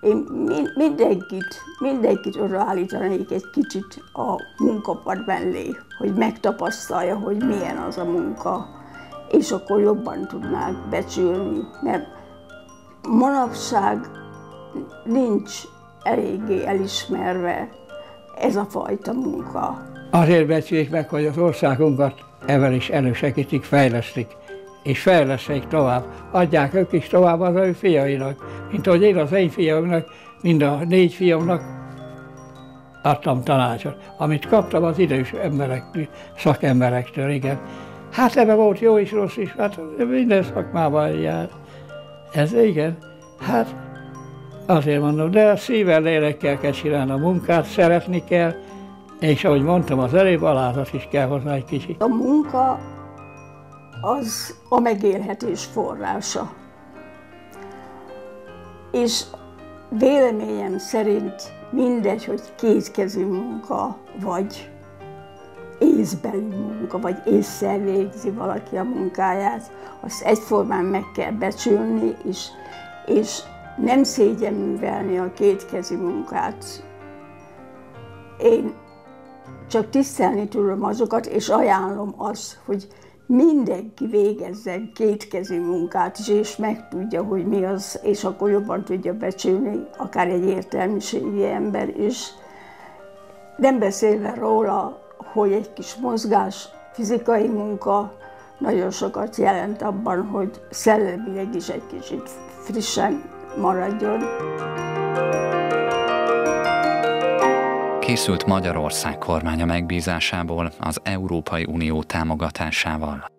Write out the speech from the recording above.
Én mindenkit, mindenkit odaállítanék egy kicsit a munkapad mellé, hogy megtapasztalja, hogy milyen az a munka, és akkor jobban tudnák becsülni, mert manapság nincs eléggé elismerve ez a fajta munka. Azért becsüljék meg, hogy az országunkat evel is elősegítik, fejlesztik, és fejleszték tovább. Adják ők is tovább az ő fiainak, mint ahogy én az én fiamnak, mind a négy fiamnak adtam tanácsot, amit kaptam az idős emberektől, szakemberektől, igen. Hát ebbe volt jó és rossz is, hát minden szakmában jár. Ez igen, hát azért mondom, de a szívvel, lélekkel kell csinálni a munkát, szeretni kell, és ahogy mondtam, az előbb alázat is kell hozzá egy kicsit. A munka az a megélhetés forrása. És véleményem szerint mindegy, hogy kézkezű munka, vagy észbeli munka, vagy észszel végzi valaki a munkáját, azt egyformán meg kell becsülni, és, és nem szégyen művelni a kétkezi munkát. Én csak tisztelni tudom azokat, és ajánlom azt, hogy mindenki végezzen kétkezi munkát is, és megtudja, hogy mi az, és akkor jobban tudja becsülni, akár egy értelmiségi ember is. Nem beszélve róla, hogy egy kis mozgás, fizikai munka nagyon sokat jelent abban, hogy szellemileg is egy kicsit frissen maradjon. Készült Magyarország kormánya megbízásából az Európai Unió támogatásával.